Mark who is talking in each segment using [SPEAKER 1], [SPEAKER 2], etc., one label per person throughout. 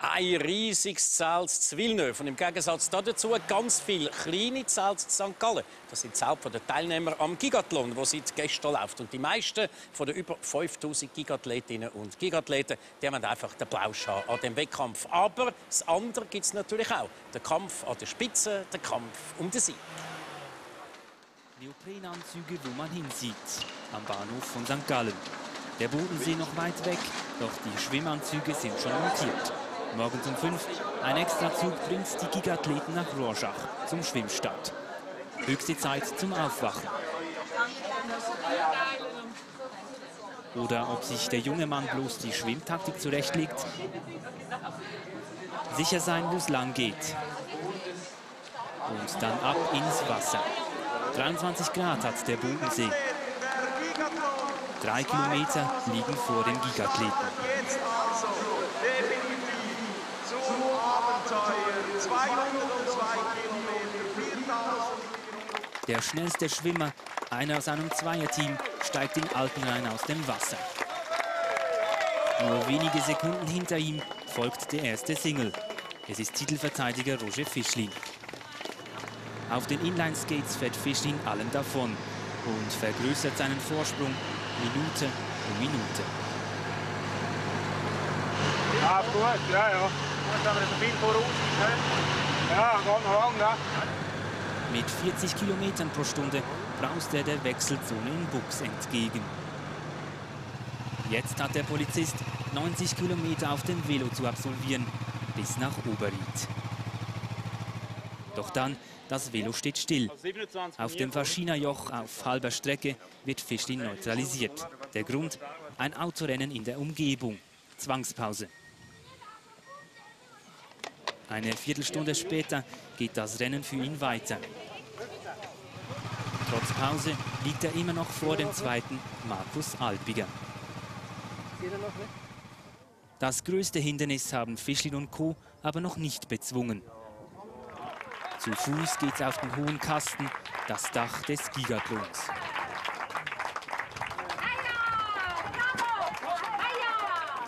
[SPEAKER 1] ein riesiges Zelt zu Villeneuve. Und im Gegensatz dazu ganz viele kleine Zelte zu St. Gallen. Das sind Zelte der Teilnehmer am Gigathlon, wo seit gestern läuft. Und die meisten von den über 5000 Gigathletinnen und Gigathleten die haben einfach den Plausch an dem Wettkampf. Aber das andere gibt es natürlich auch. Der Kampf an der Spitze, der Kampf um den Sieg.
[SPEAKER 2] Neoprenanzüge, wo man hinsieht. Am Bahnhof von St. Gallen. Der Bodensee noch weit weg, doch die Schwimmanzüge sind schon montiert. Morgens um 5 ein Extrazug bringt die Gigathleten nach Rorschach zum Schwimmstart. Höchste Zeit zum Aufwachen. Oder ob sich der junge Mann bloß die Schwimmtaktik zurechtlegt. Sicher sein, wo es lang geht. Und dann ab ins Wasser. 23 Grad hat der Bodensee. Drei Kilometer liegen vor den Gigathleten. Der schnellste Schwimmer, einer aus einem Zweierteam, steigt in Altenrhein aus dem Wasser. Nur wenige Sekunden hinter ihm folgt der erste Single. Es ist Titelverteidiger Roger Fischlin. Auf den Inline-Skates fährt Fischlin allen davon und vergrößert seinen Vorsprung Minute um Minute.
[SPEAKER 3] Ja, gut, ja, ja.
[SPEAKER 2] Mit 40 Kilometern pro Stunde braust er der Wechselzone in Buchs entgegen. Jetzt hat der Polizist 90 Kilometer auf dem Velo zu absolvieren, bis nach Oberried. Doch dann, das Velo steht still. Auf dem Faschinerjoch auf halber Strecke wird Fischlin neutralisiert. Der Grund? Ein Autorennen in der Umgebung. Zwangspause. Eine Viertelstunde später geht das Rennen für ihn weiter. Trotz Pause liegt er immer noch vor dem zweiten Markus Alpiger. Das größte Hindernis haben Fischlin und Co. aber noch nicht bezwungen. Zu Fuß geht's auf den hohen Kasten, das Dach des Gigathlons.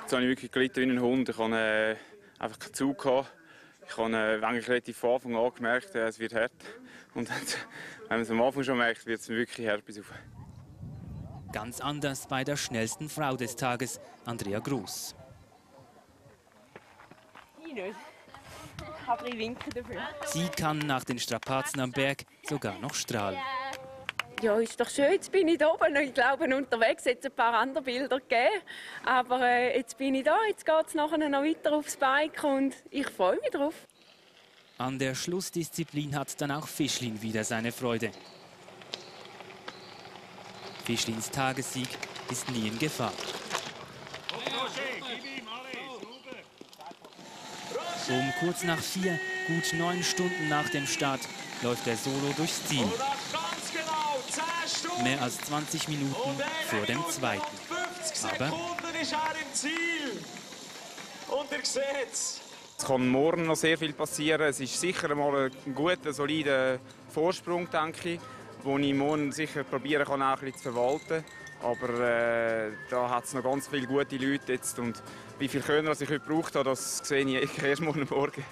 [SPEAKER 4] Jetzt habe ich wirklich gelitten wie ein Hund. Ich habe äh, einfach keinen Zug gehabt. Ich habe äh, eigentlich relativ von Anfang an gemerkt, äh, es wird hart. Und wenn man es am Anfang schon merkt, wird es wirklich hart bis auf.
[SPEAKER 2] Ganz anders bei der schnellsten Frau des Tages, Andrea Groß.
[SPEAKER 5] Ich nicht. Aber ich winke dafür.
[SPEAKER 2] Sie kann nach den Strapazen am Berg sogar noch strahlen.
[SPEAKER 5] Ja, ist doch schön, jetzt bin ich da oben. Ich glaube, unterwegs hat es ein paar andere Bilder gegeben. Aber äh, jetzt bin ich da, jetzt geht es nachher noch weiter aufs Bike und ich freue mich drauf.
[SPEAKER 2] An der Schlussdisziplin hat dann auch Fischlin wieder seine Freude. Fischlins Tagessieg ist nie in Gefahr. Um kurz nach vier, gut neun Stunden nach dem Start, läuft der Solo durchs Ziel. Mehr als 20 Minuten vor dem zweiten. Aber
[SPEAKER 6] ist er im Ziel. Und ihr seht's.
[SPEAKER 4] Es kann morgen noch sehr viel passieren. Es ist sicher einmal ein guter, solider Vorsprung, denke ich, den ich morgen sicher probieren kann, auch ein bisschen zu verwalten. Aber äh, da hat es noch ganz viele gute Leute jetzt. Und wie viele Könner ich heute gebraucht habe, das sehe ich erst morgen Morgen.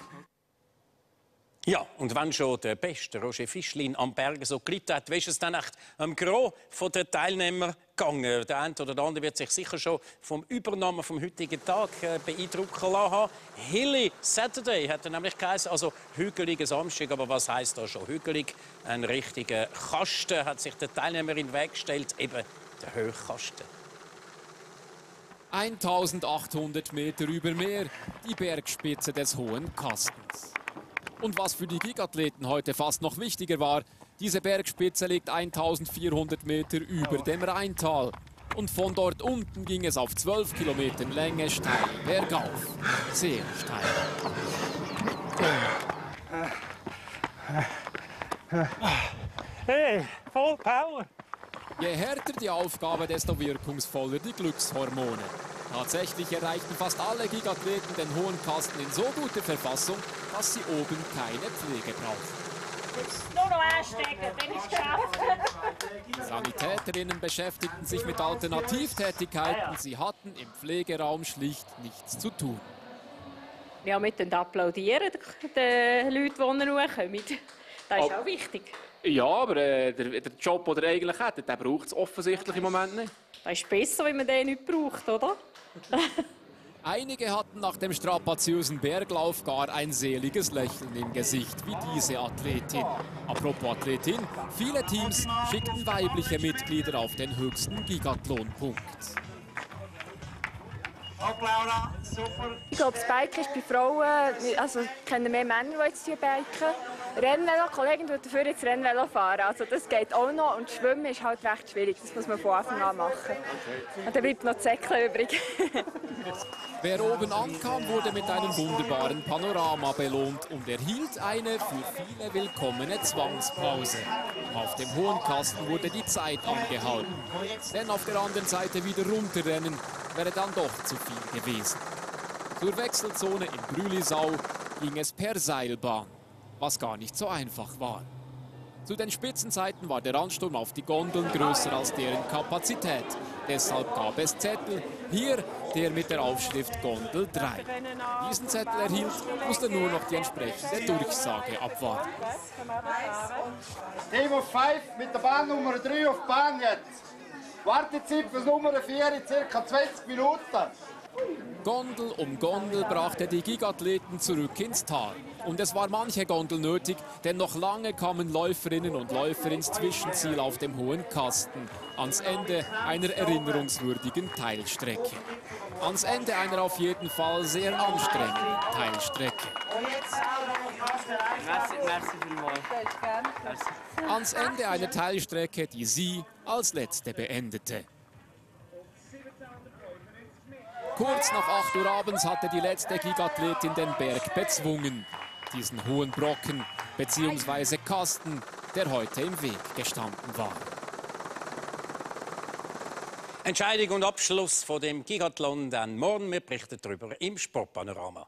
[SPEAKER 1] Ja, und wenn schon der beste Roger Fischlin am Berg so gelitten hat, wie ist es dann echt am Gros der Teilnehmer gegangen? Der eine oder der andere wird sich sicher schon vom Übernahmen vom heutigen Tag äh, beeindrucken lassen Hilly Saturday hat er nämlich geheißen, also hügeliger Samstag. Aber was heißt da schon hügelig? Ein richtiger Kasten hat sich der Teilnehmerin weggestellt, eben der Höchkasten.
[SPEAKER 7] 1800 Meter über Meer, die Bergspitze des Hohen Kastens. Und was für die Gigathleten heute fast noch wichtiger war, diese Bergspitze liegt 1400 Meter über dem Rheintal. Und von dort unten ging es auf 12 Kilometern Länge steil bergauf. Sehr steil.
[SPEAKER 3] Hey, voll Power!
[SPEAKER 7] Je härter die Aufgabe, desto wirkungsvoller die Glückshormone. Tatsächlich erreichten fast alle Gigathleten den hohen Kasten in so guter Verfassung, dass sie oben keine Pflege brauchen.
[SPEAKER 8] Nur noch anstecken, ist es geschafft.
[SPEAKER 7] Sanitäterinnen beschäftigten sich mit Alternativtätigkeiten. Sie hatten im Pflegeraum schlicht nichts zu tun.
[SPEAKER 8] Ja, wir applaudieren den Leuten, die kommen. Das ist auch wichtig.
[SPEAKER 9] Ja, aber äh, der, der, Job, den er eigentlich hat, den braucht es offensichtlich im Moment nicht.
[SPEAKER 8] Das ist besser, wenn man den nicht braucht, oder?
[SPEAKER 7] Einige hatten nach dem strapaziösen Berglauf gar ein seliges Lächeln im Gesicht, wie diese Athletin. Apropos Athletin, viele Teams schickten weibliche Mitglieder auf den höchsten Gigathlon-Punkt.
[SPEAKER 5] Ich glaube, das Biken ist bei Frauen, also kennen mehr Männer, die jetzt biken. Rennvelo, Kollegin tut dafür jetzt Rennvelo fahren. Also das geht auch noch und Schwimmen ist halt recht schwierig. Das muss man von Anfang an machen. Und dann bleibt noch das Säckchen übrig.
[SPEAKER 7] Wer oben ankam, wurde mit einem wunderbaren Panorama belohnt und erhielt eine für viele willkommene Zwangspause. Auf dem hohen Kasten wurde die Zeit angehalten. Denn auf der anderen Seite wieder runterrennen wäre dann doch zu viel gewesen. Zur Wechselzone in Brülisau ging es per Seilbahn was gar nicht so einfach war. Zu den Spitzenzeiten war der Ansturm auf die Gondeln größer als deren Kapazität. Deshalb gab es Zettel. Hier der mit der Aufschrift Gondel 3. Diesen Zettel erhielt, musste nur noch die entsprechende Durchsage abwarten.
[SPEAKER 10] Team of 5 mit der Bahn Nummer 3 auf Bahn jetzt. Wartezeit für Nummer 4 in ca. 20 Minuten.
[SPEAKER 7] Gondel um Gondel brachte die Gigathleten zurück ins Tal. Und es war manche Gondel nötig, denn noch lange kamen Läuferinnen und Läufer ins Zwischenziel auf dem hohen Kasten, ans Ende einer erinnerungswürdigen Teilstrecke. Ans Ende einer auf jeden Fall sehr anstrengenden Teilstrecke.
[SPEAKER 11] Merci, merci vielmals.
[SPEAKER 7] Ans Ende einer Teilstrecke, die sie als letzte beendete. Kurz nach 8 Uhr abends hatte die letzte Gigathletin den Berg bezwungen. Diesen hohen Brocken bzw. Kasten, der heute im Weg gestanden war.
[SPEAKER 1] Entscheidung und Abschluss von dem Gigathlon dann morgen. Wir berichten darüber im Sportpanorama.